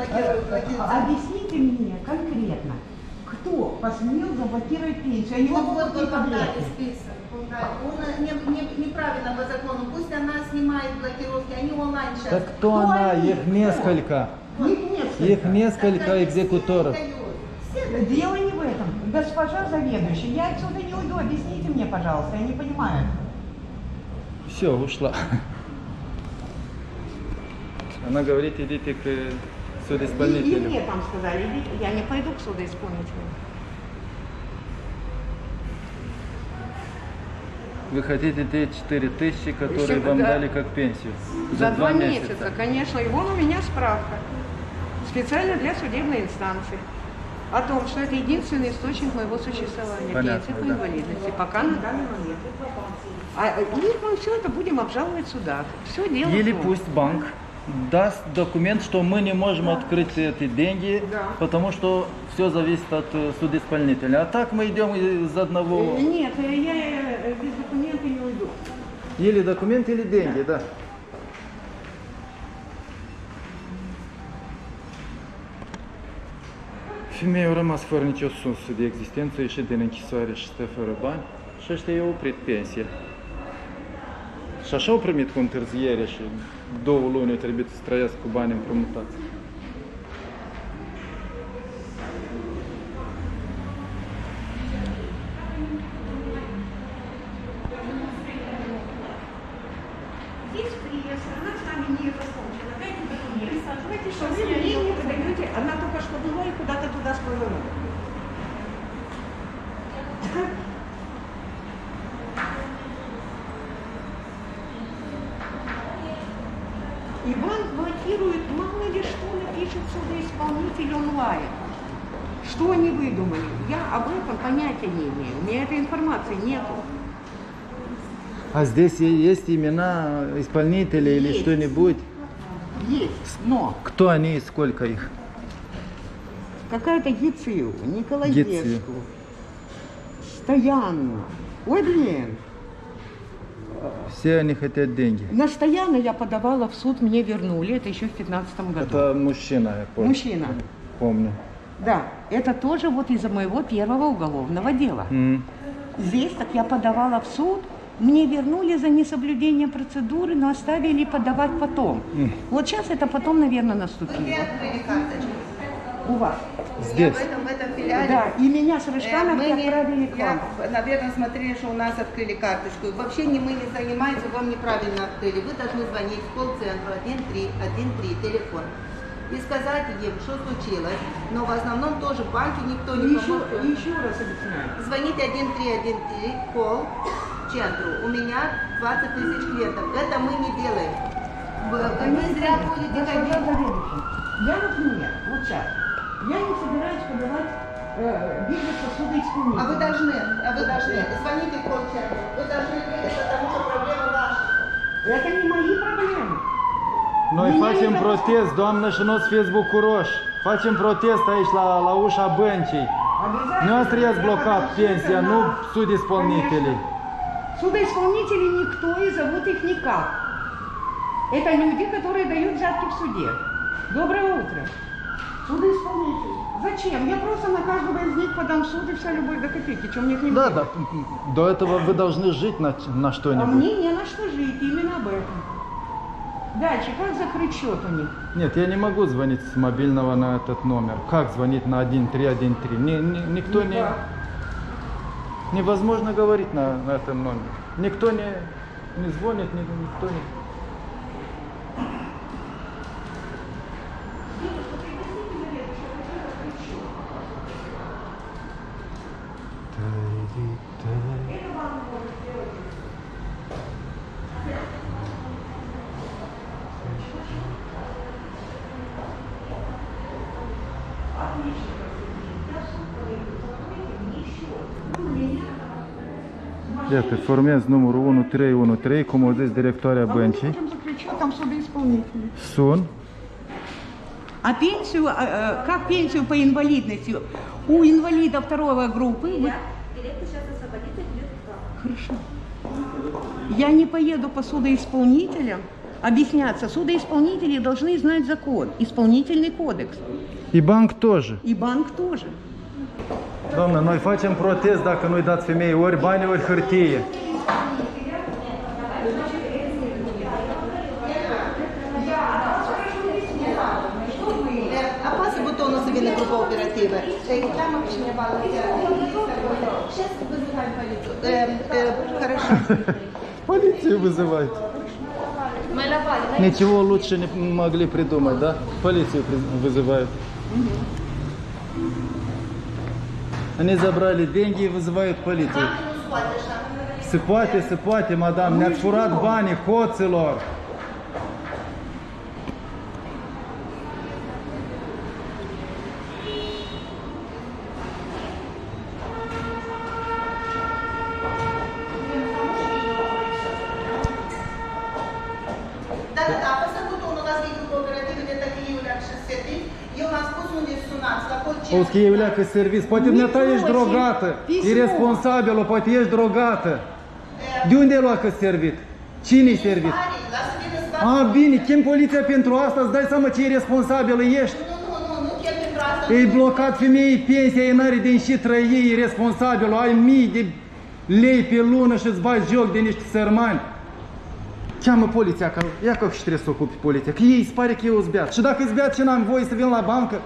Объясните мне конкретно, кто посмел заблокировать пенсию? Я не Вот, могу вот, вот дали список. вам дали. Он э, не, не- неправильно по закону. Пусть она снимает блокировки, они онлайн сейчас. Так кто Кто она? они? Их несколько. Их несколько. Их несколько экзекуторов. Дело не в этом. Госпожа заведующая, я отсюда не уйду. Объясните мне, пожалуйста, я не понимаю. Все, ушла. Она говорит, идите к И, и судоисполнителю. мне там сказали, я не пойду к судоисполнителю. Вы хотите те 4 тысячи, которые Еще вам да. дали как пенсию? За два месяца, конечно. И вон у меня справка. Специально для судебной инстанции. О том, что это единственный источник моего существования. Понятно, пенсии по да. инвалидности. Пока на данный момент. А, и мы все это будем обжаловать в судах. Все дело Или пусть банк даст документ, что мы не можем открыть эти деньги, Да. потому что все зависит от э, судоисполнителя. А так мы идем из одного... Э, Нет, э, я без документа не уйду. Или документ, или деньги, да. Femeia a rămas fără nicio sursă de existență, ieșit din închisoare și stă fără bani și ăștia i-au oprit pensia. Și așa au primit cu întârziere și două luni au trebuit să trăiască cu bani împrumutați. Она только что была и куда-то туда сплыла. И банк блокирует, мало ли напишет судоисполнитель онлайн. Что они выдумали? Я об этом понятия не имею. У меня этой информации нету. А здесь есть имена исполнителей или Есть. что-нибудь? Есть, но Кто они и сколько их? какая-то Гицию, Гицию. Николаевску, Стоянну. Ой, блин, Все они хотят деньги. на Стояна я подавала в суд, мне вернули, это еще в 15 году. Это мужчина, я помню. Мужчина. Помню. Да, это тоже вот из-за моего первого уголовного дела. М. Здесь так я подавала в суд, мне вернули за несоблюдение процедуры, но оставили подавать потом. Вот сейчас это потом, наверное, наступило. У вас. Здесь. Я в этом, в этом филиале. Да, и меня с Э, мы не- отправили к вам. я, наверное, смотрели, что у нас открыли карточку. Вообще не мы не занимаемся, вам неправильно открыли. Вы должны звонить в колл-центру 1313 телефон и сказать им, что случилось. Но в основном тоже в банке никто не Еще, поможет. еще раз объясняю. Звоните 1313 колл центру. У меня 20 тысяч клиентов. Это мы не делаем. Вы, вы зря будете ходить. Я, например, вот сейчас, я не собираюсь подавать э, двигаться судоисполнителя. А вы должны, а вы должны. Звоните колл-центру. Вы должны двигаться, потому что проблема ваша. Это не мои проблемы. Noi Mine facem nu- protest, doamnă, și nu-ți fiți bucuroși. Facem protest aici la, la ușa băncii. Noastră i-ați blocat pensia, nu. Судоисполнители никто и зовут их никак. Это люди, которые дают взятки в суде. Доброе утро. Судоисполнитель. Зачем? Я просто на каждого из них подам суд и вся любовь до копейки. Чем мне к ним Да, да. До этого вы должны жить на, на А что-нибудь. мне не на что жить, именно об этом. Дальше, как закрыть счет у них? Нет, я не могу звонить с мобильного на этот номер. Как звонить на 1313? Ни, ни- никто не... Никак. Невозможно говорить на, на этом номере. Никто не, не звонит, ни- никто не... Iată, formez numărul 1313, cum o zis directoarea А мы не băncii. можем закрыть счет, там судоисполнители. Sun. А пенсию, а, э, как пенсию по инвалидности? У инвалида второй группы... вы- Директор сейчас освободится и. Хорошо. Я не поеду по судоисполнителям, объясняться. Судоисполнители должны знать закон, исполнительный кодекс. И банк тоже. И банк тоже. Doamnă, noi facem protest dacă nu-i dați femeii ori bani, ori hârtie. Э, Опасный бутон у Савины группа оператива. Э, Реклама Кишинева. Сейчас вызываем полицию. Хорошо. Полицию вызывать. Ничего лучше не могли придумать, да? Полицию вызывают. Они забрали деньги и вызывают полицию. Сыпайте, сыпайте, мадам, ne-ați furat banii hoților. La cod 5. Polski Iuleacă service. Poate dumneata ești Pismo, drogată. pismo. Irresponsabilă, poate ești drogată. De unde ai luat că servit? Cine-i servit? La să vină să A, bine, chem poliția pentru asta, îți dai seama ce irresponsabilă ești. Nu, nu, nu, nu chiar pentru asta. Ei blocat femeii pensia, ei n-are din și trăi, e irresponsabil, ai mii de lei pe lună și îți bagi joc de niște sărmani. Cheamă poliția, că ia că și trebuie să ocupi poliția, că ei îți pare că eu îți beat. Și dacă îți beat ce n-am voie să vin la bancă?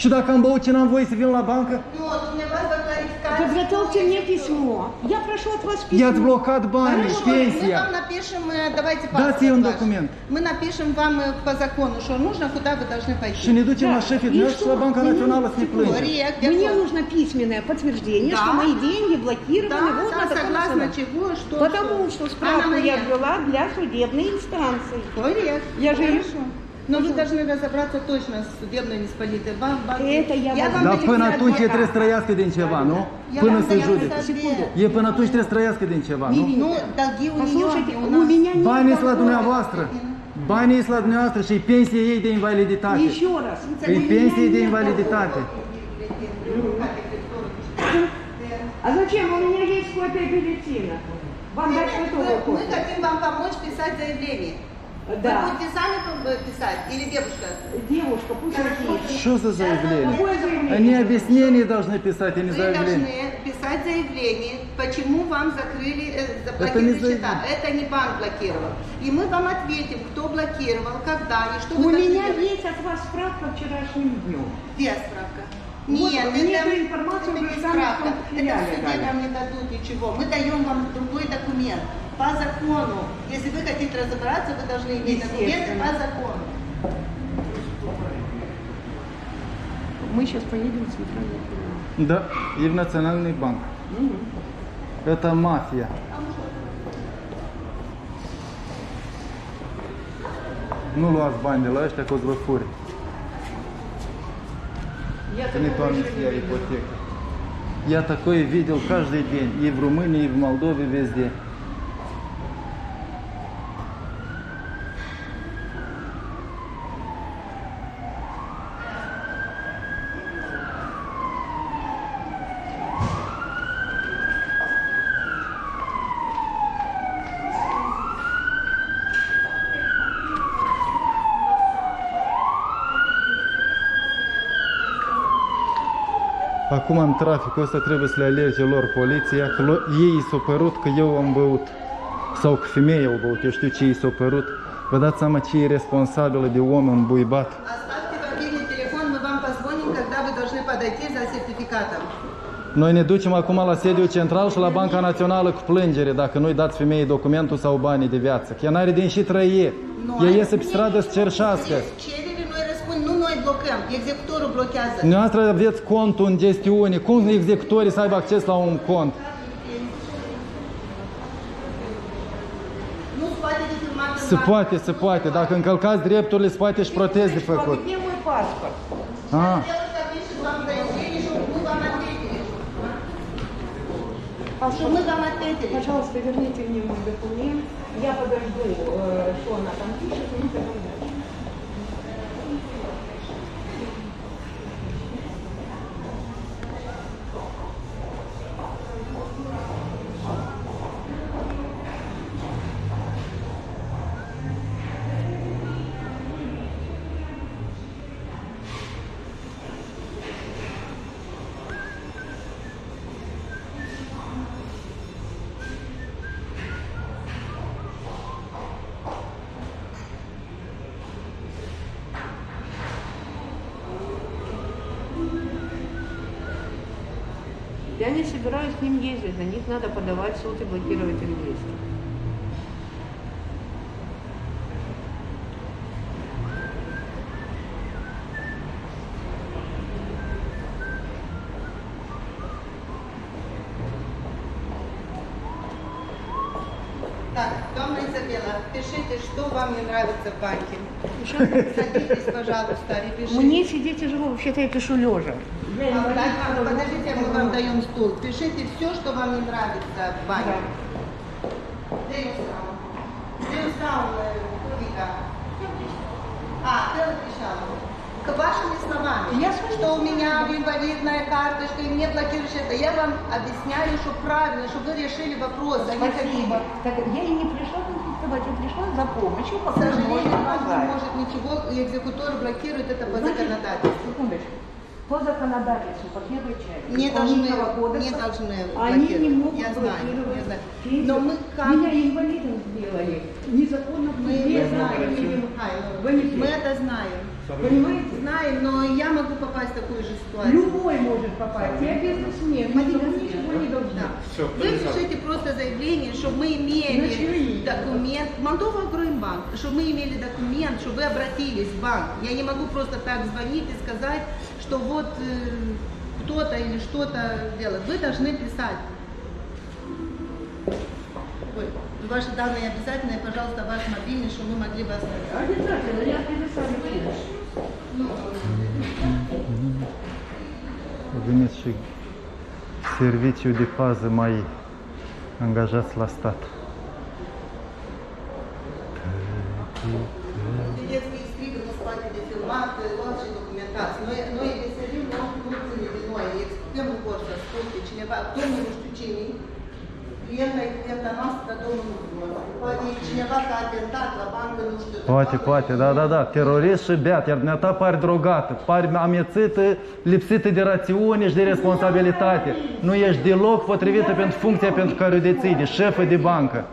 Și dacă am băut ce n-am voie să vin la bancă? Nu, dumneavoastră clarificați. Подготовьте мне письмо. Я прошу от вас письмо. I-ați blocat banii și Мы вам напишем, давайте Дайте паспорт он ваш. документ. Мы напишем вам по закону, что нужно, куда вы должны пойти. Și ne ducem Da. la șefii dumneavoastră la что? Banca Мне Națională să ne plângem. Мне нужно письменное подтверждение, Да. что мои деньги блокированы Да, вот да, на таком согласно основании. чего, что... Потому что справку я ввела для судебной инстанции. Corect. Я же- Хорошо. Но вы должны разобраться точно с судебной неисполнитой банк. Это я вам- Dar până Adevărat. atunci e trebuie să trăiască din ceva, nu? Я Până вам să даю judece. совет. E până atunci trebuie să trăiască din ceva, nu? Ну, долги у нее, Послушайте, и у у нас. меня нет Banii sunt la такого. dumneavoastră. Banii sunt la dumneavoastră și pensie ei de invaliditate. Еще раз. Îi У меня pensie de нет invaliditate. такого. А зачем? У меня есть копия бюллетена. Вам дать готовую Мы копию? хотим вам помочь писать заявление. Вы Да. будете сами писать или девушка? Девушка, пусть напишет. Что за заявление? Какое заявление? Они объяснения должны писать, а не Вы заявление. должны писать заявление, почему вам закрыли, э, заблокировали счета. заявление. Это не банк блокировал. И мы вам ответим, кто блокировал, когда и что У вы меня есть от вас справка вчерашним днем. Где справка? Вот, Нет, это, эту информацию это уже не справка. Это в нам не дадут ничего. Мы даем вам другой документ по закону. Если вы хотите разобраться, вы должны иметь документы по закону. Мы сейчас поедем в центральный. Da, e в Национальный банк. Это мафия. Nu luați bani de la ăștia că o să vă furi. Ia ipotecă. Я такое видел каждый день. И в Румынии, и в Молдове, везде. Acum în traficul ăsta trebuie să le alerge lor poliția, că lo- ei s-au părut că eu am băut. Sau că femeia au băut, eu știu ce ei s-au părut. Vă dați seama ce e responsabilă de om înbuibat. Оставьте мобильный телефон, мы вам позвоним, когда вы должны подойти за сертификатом. Noi ne ducem acum la sediul central și la Banca Națională cu plângere dacă nu-i dați femeii documentul sau banii de viață. Că ea n-are din și trăie. Ea iese pe stradă să cerșească. Cerere, blocăm, executorul blochează. Dumneavoastră aveți contul în gestiune. Cum executorii să aibă acces la un cont? Nu se poate de filmat în Se bancă. poate, se poate. Dacă încălcați drepturile, se poate și protez de făcut. Где мой паспорт? Ah. Девушка пишет вам заявление, чтобы мы вам ответили. Что мы вам ответили. Пожалуйста, верните мне мой документ. Я подожду, э, что она там пишет, и мы пойдем Я не собираюсь к ним ездить, на них надо подавать в суд и блокировать их действия. Так, дома Изабелла, пишите, что вам не нравится в банке. Садитесь, пожалуйста, и пишите. Мне сидеть тяжело, вообще-то я пишу лежа. А, так, а, Подождите, мы вам даем стул. Пишите все, что вам не нравится в банке. Стал, э, Вика? А, ты написала. К вашими словами, Я слышу. что у меня инвалидная карточка и мне блокируешь это, я вам объясняю, что правильно, чтобы вы решили вопрос. Спасибо. Так я и не пришла конфликтовать, я пришла за помощью, К сожалению, вам не может ничего, и экзекутор блокирует это по Значит, законодательству. Секундочку. По законодательству, по первой части. Не должны, кодекса, не должны Они не могут Я знаю, я знаю. Но мы как... Меня инвалидом сделали. Незаконно Мы это знаем, Мы это знаем. Понимаете? Знаем, но я могу попасть в такую же ситуацию. Любой может попасть. Я бизнесмен, никому ничего не должна. Все, Вы пишите просто заявление, чтобы мы имели документ, Молдова Агроимбанк, чтобы мы имели документ, чтобы вы обратились в банк. Я не могу просто так звонить и сказать, что вот э, кто-то или что-то делает. Вы должны писать. Ваши данные обязательные, пожалуйста, ваш мобильный, чтобы мы могли вас найти. Обязательно, я serviciu de mai angajați la stat. Свидетельские искривы, складите филматы, ваши документации. Но, и но и clienta e clienta noastră, domnul Poate e cineva care atentat la bancă, nu știu. Poate, poate, da, da, da, da. Terorist și beat, iar dumneata pari drogată, pari amețită, lipsită de rațiune și de responsabilitate. Nu ești deloc potrivită pentru funcția pentru care o deții, de șefă de bancă.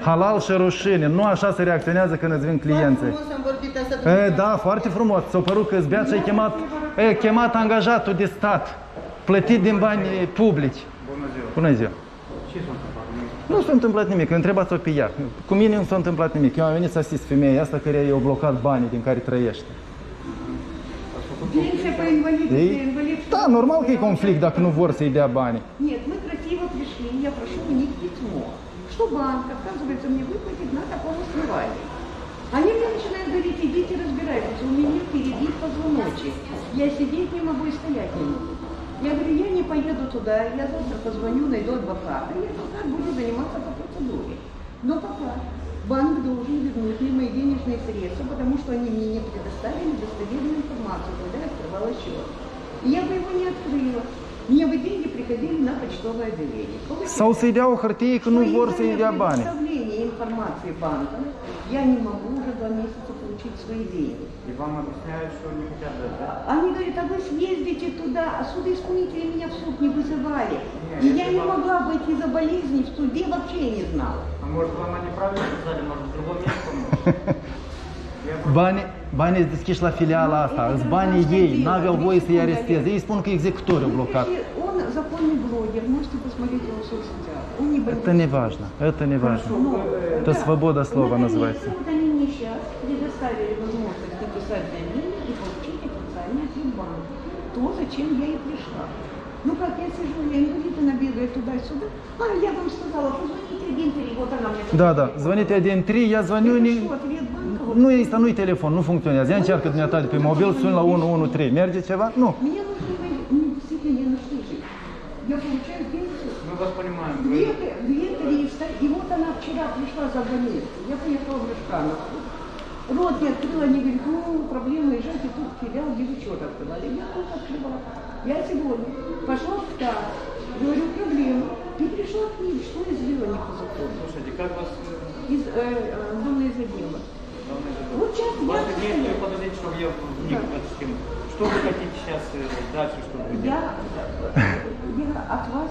Halal și rușine. Nu așa se reacționează când îți vin clienții. E, da, foarte frumos. S-a părut că îți beat și ai chemat, e, chemat angajatul de stat, plătit din bani publici. Bună ziua. Bună ziua. Ce sunt? Nu s-a întâmplat nimic, întrebați-o pe ea. Cu mine nu s-a întâmplat nimic. Eu am venit să asist femeia asta care i-a blocat banii din care trăiește. Пенсия по инвалидности, Ei? инвалидская. Da, normal că e conflict dacă nu vor să-i dea banii. Нет, мы красиво пришли, я прошу у них письмо, что банк отказывается мне выплатить на таком основании. Они мне начинают говорить, идите разбирайтесь, у меня перебит позвоночник. Я сидеть не могу и стоять не могу. Я говорю, я не поеду туда, я завтра позвоню, найду адвоката, и адвокат будет заниматься по процедуре. Но пока банк должен вернуть мне мои денежные средства, потому что они мне не предоставили достоверную информацию, когда я открывала счет. И я бы его не открыла. Мне бы деньги приходили на почтовое отделение. Что vor из-за să-i dea bani. предоставления информации банка я не могу уже два месяца получить свои деньги. И вам объясняют, что не хотят дать, да? Они говорят, а вы съездите туда, а судоисполнители меня в суд не вызывали. И я не могла быть из-за болезни в суде, вообще не знала. А может вам они правильно сказали, может в другом месте banii deschiși la filiala asta, îți banii ei, n-aveau voie să-i aresteze. Ei spun că executorul blocat. Он законный блогер, можете посмотреть его в соцсетях. Он не Это не важно, это не важно. Это свобода слова называется. Вот они мне сейчас предоставили написать заявление и получить официальный ответ банка. То, зачем я и пришла. Ну как, я сижу, я инвалид, она бегает туда-сюда. А, я вам сказала, позвоните один три, вот она мне Da, da, звоните din 3, ia звоню, Это ni- что, ответ банка? Вот nu este, nu-i telefon, nu funcționează. Ia încearcă dumneata de pe mobil, suni la 113. Merge ceva? Nu. Не. Я получаю пенсию. Мы вас понимаем. Две, Вы- две триста, и вот она вчера пришла за больницу. Я приехала в Рыжканов. Рот не открыла, они говорят, ну, проблемы, езжайте тут филиал, что открывали. Я тут открывала. Я сегодня пошла в ТАСС, говорю, проблема. И пришла к ним, что я сделала не по закону. Слушайте, как вас э, Из, э, э, зоны из отдела. Вот сейчас вас я постоянно- подождите, чтобы я вник в эту тему. Что вы хотите сейчас э, дальше, чтобы вы Я, делали? я от вас,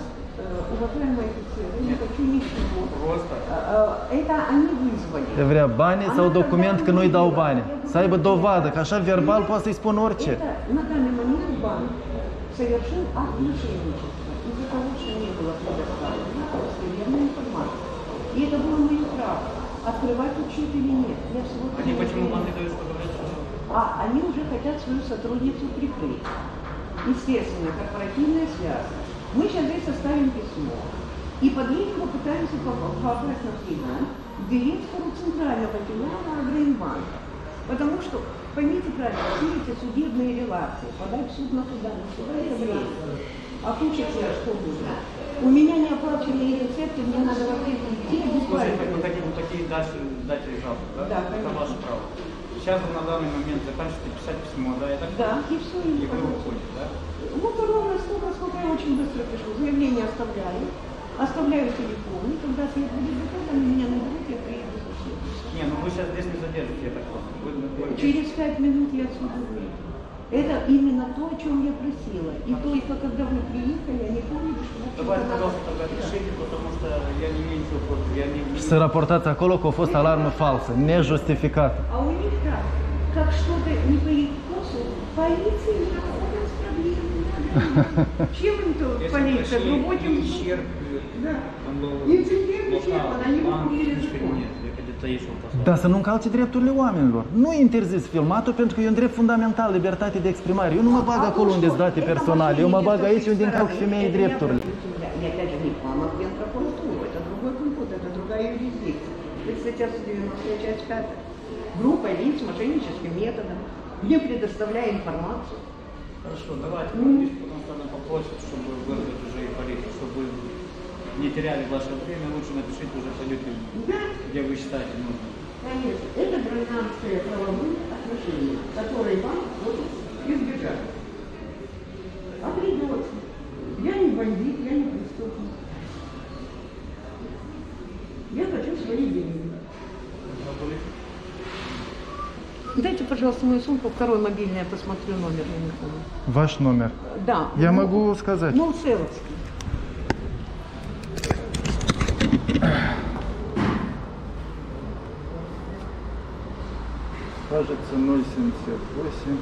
уважаемые офицеры, не хочу ничего. Просто Э, э, Это они вызвали. Ce vrea banii sau document că nu-i dau bani. Să aibă dovadă, că așa verbal poate să-i spun orice. Это на данный момент банк совершил акт мошенничества. Из-за того, что не было предоставлено достоверной информации. И это было мое право. Открывать учет или нет. Я всего Они почему вам не дают, что А они уже хотят свою сотрудницу прикрыть. Естественно, корпоративная связь. Мы сейчас здесь составим письмо. И под этим попытаемся поп- попасть на прием к директору центрального филиала Агроинбанка. Потому что, поймите правильно, все эти судебные релации, подать в суд на суда, на суда это время. А куча тебя что будет? У меня не оплаченные рецепты, мне надо в аптеку идти, Слушайте, буквально. вы хотите такие дальше дать жалобу, да? Да, Это конечно. ваше право. Сейчас вы на данный момент заканчиваете писать письмо, да, я так Да, и все, И вы уходите, да? Вот ровно столько, сколько я очень быстро пишу. Заявление оставляю, оставляю телефон, и когда свет будет готов, они меня наберут, я приеду за. Не, ну вы сейчас здесь не задержите, я так вы- Через пять минут я отсюда выйду. Это именно то, о чем я просила. И только когда вы приехали, они поняли, что Давайте, пожалуйста, тогда пишите, потому что я не имею ничего против. Я не, Să raportați acolo că a fost alarmă falsă, nejustificată. А у них так, как что-то не по их вкусу, полиция не находит с проблемами. Чем им то Если полиция? пришли Другой тем ущерб, Да. он был Инцидент ущерб, она не банк, выполнили ничего закон. нет, я где-то ехал послал. Dar să nu încalce drepturile oamenilor. Nu interzis filmatul pentru că e un drept fundamental, libertate de exprimare. Eu nu mă bag А acolo то unde что? sunt date Это personale, eu mă bag мошенничество aici с их unde încalc стороны. femeii Это я drepturile. предупреждаю. И опять же, не план в Генпрокуратуру, это другой подход, это другая юрисдикция. Это статья 190 часть 5. Группа лиц мошенническим методом, мне предоставляя информацию. Хорошо, давайте потому что она попросит, чтобы вызвать уже и полицию, чтобы вы не теряли ваше время, лучше напишите уже пойдете, Да, где вы считаете нужным. конечно. Это гражданское правовые отношения, которые вам будут избежать. А придется. Я не бандит, я не преступник. Я хочу свои деньги. Дайте, пожалуйста, мою сумку, второй мобильный, я посмотрю номер, я не помню. Ваш номер. Да. Я ну, могу сказать. Ну, Целовский. Кажется 078